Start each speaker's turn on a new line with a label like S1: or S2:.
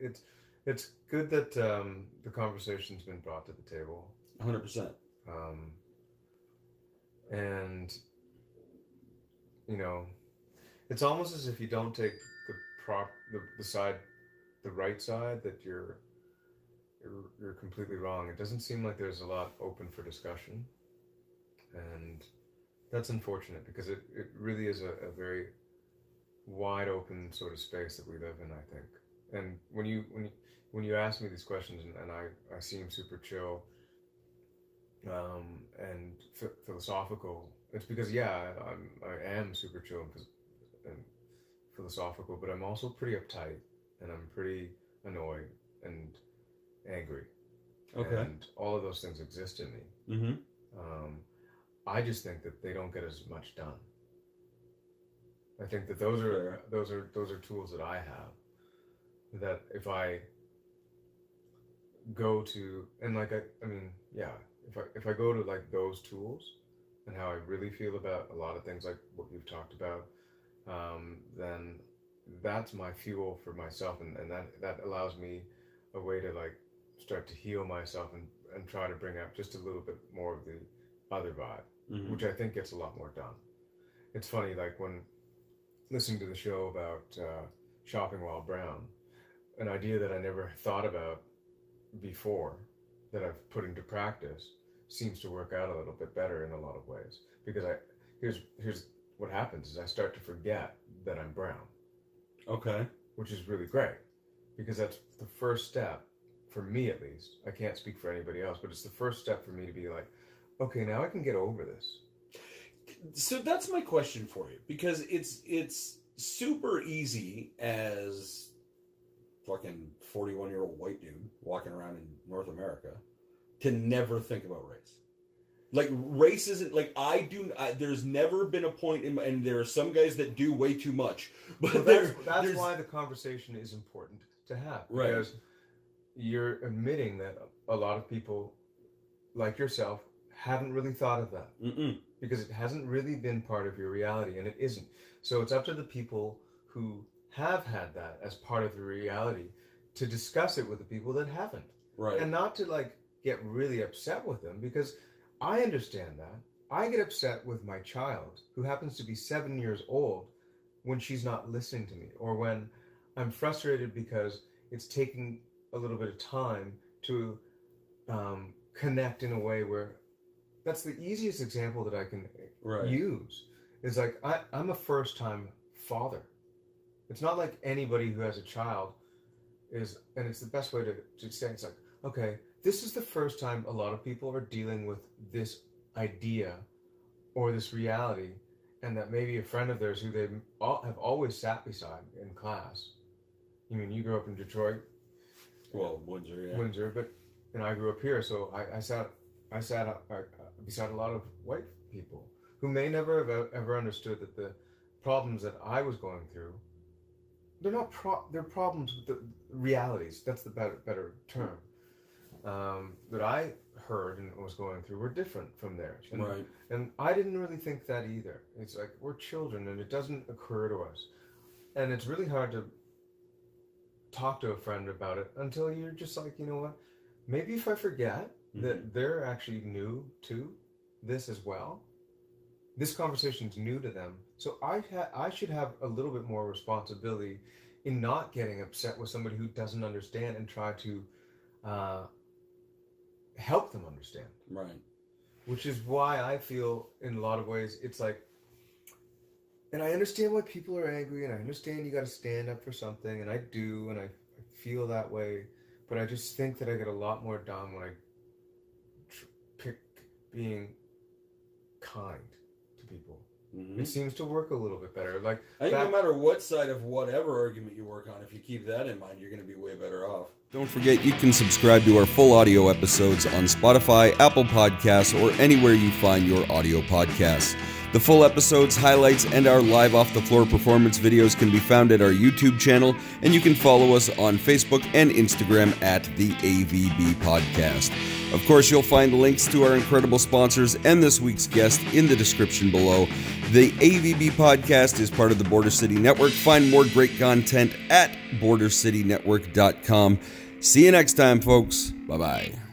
S1: it's it's good that um, the conversation's been brought to the table.
S2: 100%.
S1: Um, and you know, it's almost as if you don't take the prop the, the side, the right side, that you're you're you're completely wrong. It doesn't seem like there's a lot open for discussion, and that's unfortunate because it, it really is a, a very wide open sort of space that we live in. I think, and when you when you when you ask me these questions and, and I I seem super chill um, and ph- philosophical. It's because yeah, I'm I am super chill and, and philosophical, but I'm also pretty uptight and I'm pretty annoyed and angry.
S2: Okay.
S1: And all of those things exist in me.
S2: Mm-hmm.
S1: Um, I just think that they don't get as much done. I think that those are those are those are tools that I have. That if I go to and like I, I mean yeah if I if I go to like those tools and how I really feel about a lot of things like what we've talked about, um, then that's my fuel for myself and, and that that allows me a way to like start to heal myself and and try to bring out just a little bit more of the other vibe
S2: Mm-hmm.
S1: which I think gets a lot more done. It's funny, like when listening to the show about uh, shopping while brown, an idea that I never thought about before that I've put into practice seems to work out a little bit better in a lot of ways. Because I here's here's what happens is I start to forget that I'm brown,
S2: Okay.
S1: which is really great because that's the first step for me at least. I can't speak for anybody else, but it's the first step for me to be like, okay, now I can get over this.
S2: So that's my question for you because it's it's super easy as fucking 41 year old white dude walking around in North America to never think about race. Like race isn't like I do. I, there's never been a point in, my, and there are some guys that do way too much. But
S1: Well, that's, that's why the conversation is important to have
S2: Right.
S1: because you're admitting that a lot of people like yourself haven't really thought of that
S2: Mm-mm.
S1: because it hasn't really been part of your reality and it isn't so it's up to the people who have had that as part of the reality to discuss it with the people that haven't
S2: right.
S1: and not to like get really upset with them because I understand that. I get upset with my child who happens to be seven years old when she's not listening to me or when I'm frustrated because it's taking a little bit of time to um, connect in a way where that's the easiest example that I can
S2: right.
S1: use. It's like I, I'm a first time father. It's not like anybody who has a child is, and it's the best way to, to say it's like, okay, this is the first time a lot of people are dealing with this idea or this reality, and that maybe a friend of theirs who they all, have always sat beside in class. You mean you grew up in Detroit,
S2: well, Windsor, yeah.
S1: Windsor, but and I grew up here, so I, I sat I sat uh, uh, beside a lot of white people who may never have ever understood that the problems that I was going through they're not pro- they're problems with the realities. That's the better better term um, that I heard and was going through were different from theirs. And,
S2: Right.
S1: and I didn't really think that either. It's like we're children and it doesn't occur to us. And it's really hard to talk to a friend about it until you're just like, you know what? Maybe if I forget that they're actually new to this as well, this conversation's new to them. So I ha- I should have a little bit more responsibility in not getting upset with somebody who doesn't understand and try to uh, help them understand
S2: Right.
S1: which is why I feel in a lot of ways it's like, and I understand why people are angry, and I understand you got to stand up for something, and I do, and I, I feel that way, but I just think that I get a lot more done when I tr- pick being kind to people.
S2: Mhm.
S1: It seems to work a little bit better. Like
S2: I think
S1: Back-
S2: no matter what side of whatever argument you work on, if you keep that in mind, you're going to be way better off. Don't forget, you can subscribe to our full audio episodes on Spotify, Apple Podcasts, or anywhere you find your audio podcasts. The full episodes, highlights, and our live off the floor performance videos can be found at our YouTube channel, and you can follow us on Facebook and Instagram at the AVB Podcast. Of course, you'll find links to our incredible sponsors and this week's guest in the description below. The AVB podcast is part of the Border City Network. Find more great content at bordercitynetwork.com. See you next time, folks. Bye bye.